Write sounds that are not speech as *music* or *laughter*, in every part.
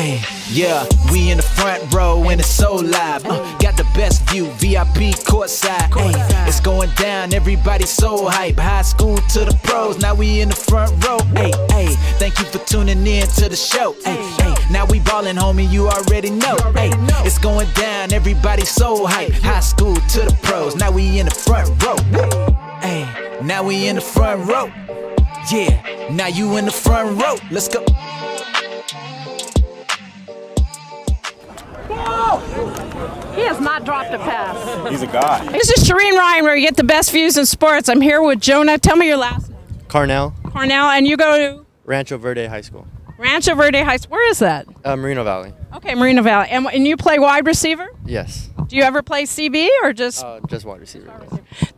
Yeah, we in the front row and it's so live. Uh, got the best view, VIP courtside. Hey, it's going down, everybody so hype. High school to the pros, now we in the front row. Hey, hey, thank you for tuning in to the show. Hey, hey, now we ballin', homie, you already know. Hey, it's going down, everybody so hype. High school to the pros, now we in the front row. Hey, now we in the front row. Yeah, now you in the front row. Let's go. Not dropped a pass. He's a guy. This is Shereen Rayan, where you get the best views in sports. I'm here with Jonah. Tell me your last name. Carnell, Cornell, and you go to Rancho Verde High School, Rancho Verde High School. Where is that? uh, Moreno Valley. Okay, Marina Valley. And, and you play wide receiver? Yes, Do you ever play CB or just. uh, just wide receiver.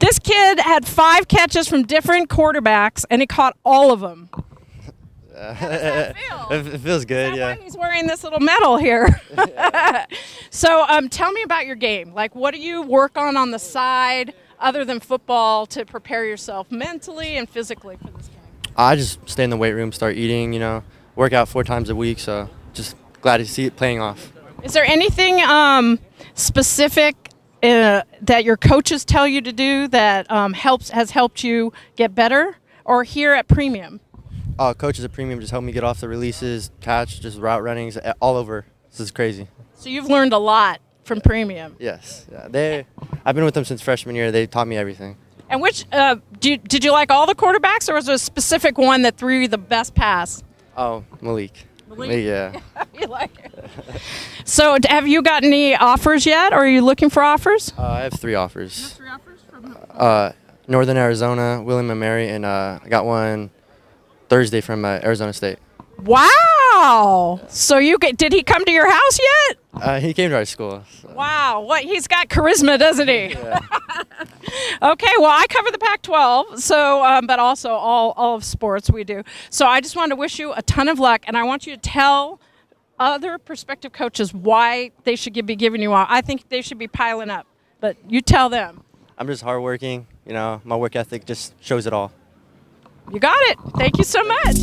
This kid had five catches from different quarterbacks, and he caught all of them. *laughs* it, it feels good, yeah. he's wearing this little medal here. *laughs* so, um, tell me about your game. Like, what do you work on on the side other than football to prepare yourself mentally and physically for this game? I just stay in the weight room, start eating, you know, work out four times a week. So just glad to see it playing off. Is there anything um, specific uh, that your coaches tell you to do that um, helps has helped you get better, or here at Premium? Uh, coaches a Premium just help me get off the releases, catch, just route runnings, all over. This is crazy. So you've learned a lot from Premium. Yes, yeah. They, I've been with them since freshman year. They taught me everything. And which uh, do you, did you like all the quarterbacks, or was there a specific one that threw you the best pass? Oh, Malik. Malik? Yeah. *laughs* you like it. So, have you got any offers yet, or are you looking for offers? Uh, I have three offers. Three offers from Uh, Northern Arizona, William and Mary, and uh, I got one Thursday from uh, Arizona State. Wow! So you get, did he come to your house yet? Uh, he came to our school. so- Wow! What he's got charisma, doesn't he? *laughs* okay, well I cover the Pac-12, so um, but also all all of sports we do. So I just want to wish you a ton of luck, and I want you to tell other prospective coaches why they should give, be giving you all. I think they should be piling up, but you tell them. I'm just hardworking. You know, my work ethic just shows it all. You got it. Thank you so much.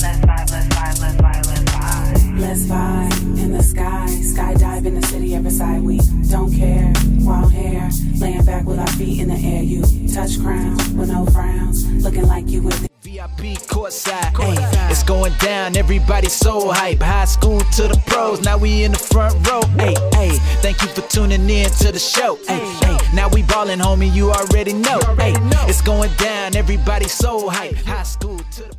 Let's vibe, let's vibe, let's vibe, let's vibe. Let's vibe in the sky, skydive in the city of Versailles. We don't care. Wild hair, laying back with our feet in the air. You touch crown with no frowns, looking like you with. VIP courtside. Hey, it's going down, everybody so hype. High school to the pros, now we in the front row. Hey, hey, thank you for tuning in to the show. Hey, hey, now we ballin', homie, you already know. Hey, it's going down, everybody so hype. High school to the